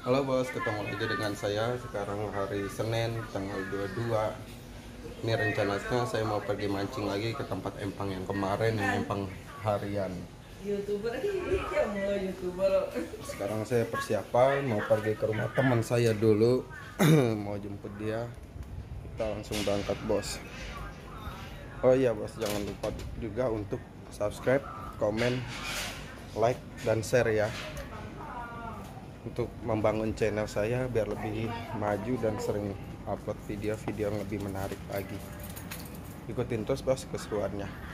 Halo bos, ketemu lagi dengan saya Sekarang hari Senin tanggal 22 Ini rencananya saya mau pergi mancing lagi ke tempat empang yang kemarin Yang empang harian. Youtuber mau youtuber. Sekarang saya persiapan mau pergi ke rumah teman saya dulu. Mau jemput dia. Kita langsung berangkat bos. Oh iya bos, jangan lupa juga untuk subscribe, komen, like, dan share ya untuk membangun channel saya biar lebih maju dan sering upload video-video yang lebih menarik lagi. Ikutin terus bos keseruannya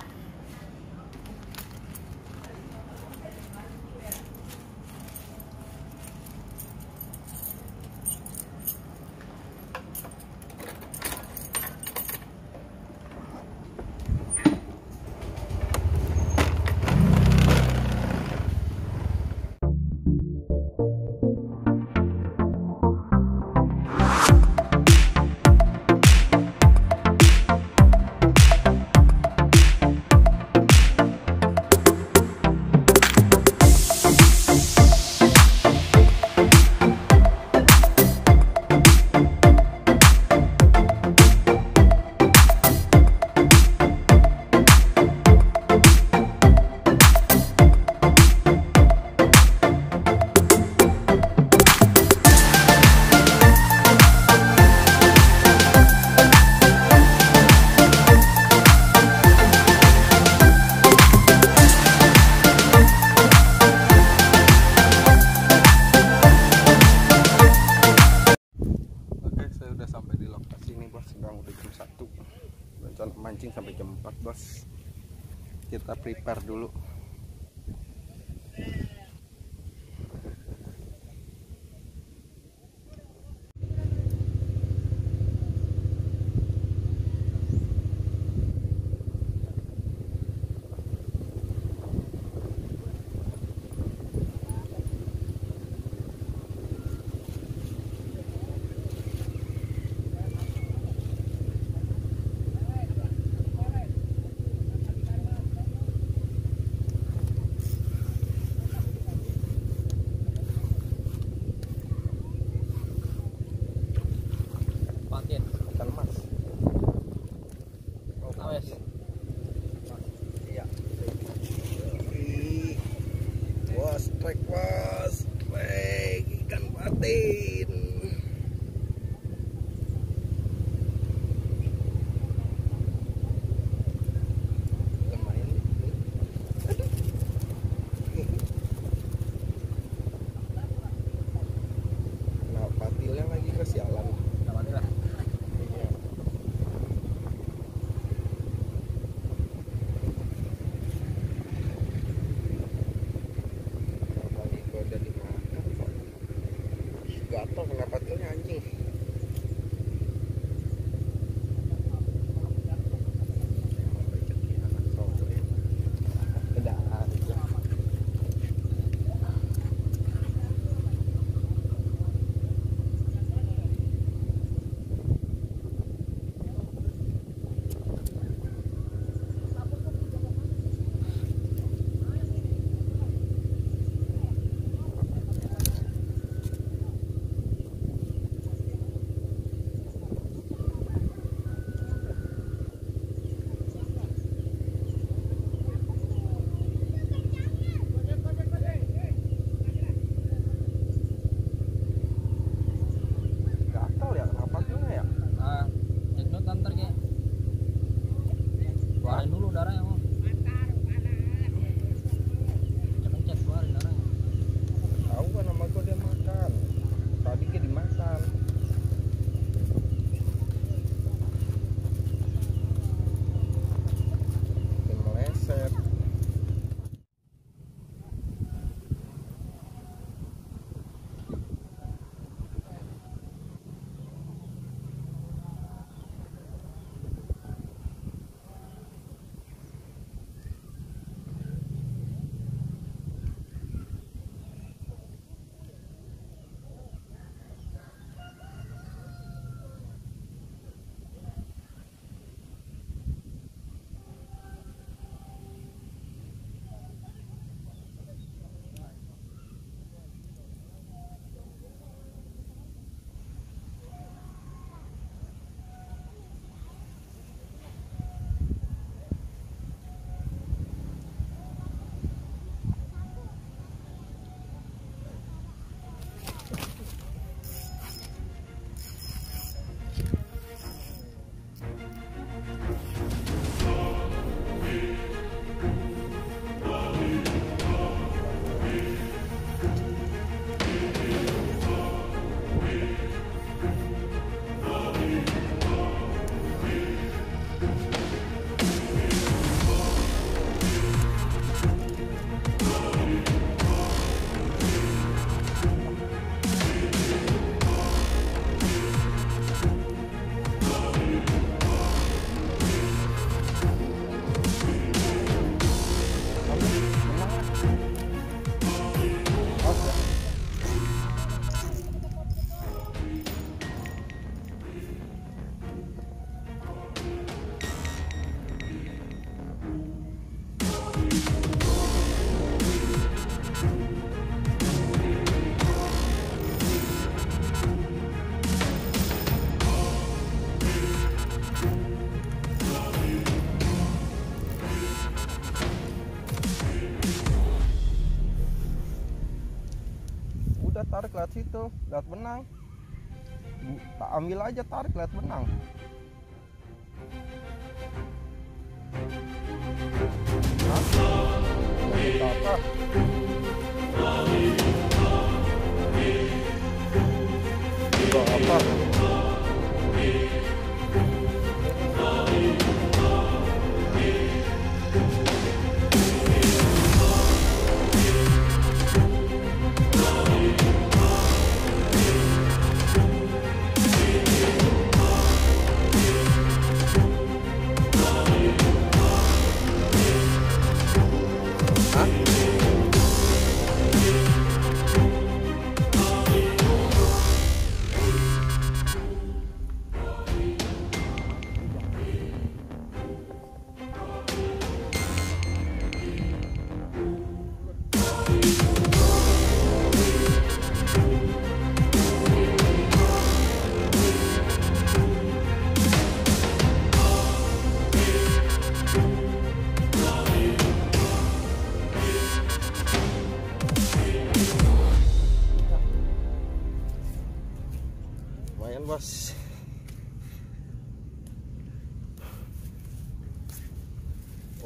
Bos, trek situ lewat benang. Tak ambil aja tarik lewat benang. Hah? Apa? Apa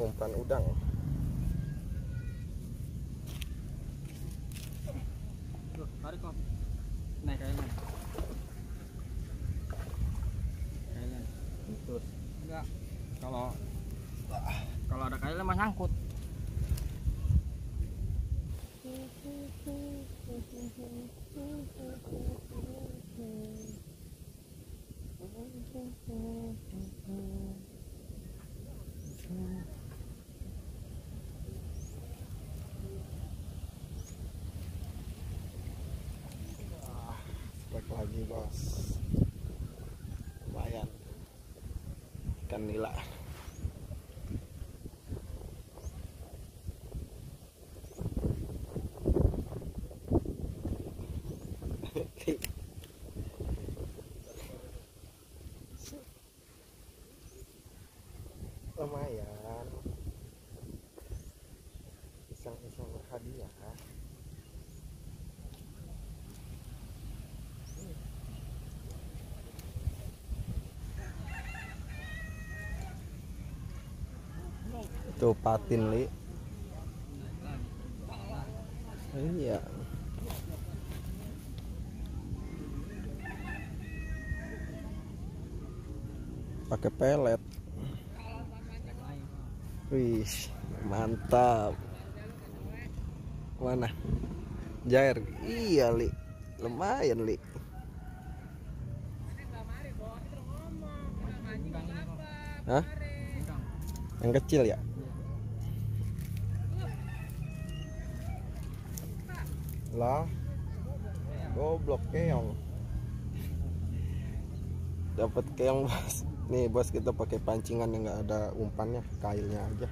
umpan udang. Enggak. Kalau kalau ada kailnya mah nyangkut. Baik lagi bos lumayan. Ikan nila. Lumayan Tuh patin li. Iya. Pakai pelet. Wih, mantap. Mana? Jair. Iya, Li. Lumayan, Li. Hah? Yang kecil ya? Lah. Goblok keong. Dapat keong, Bos. Nih, Bos kita pakai pancingan yang nggak ada umpannya, kailnya aja.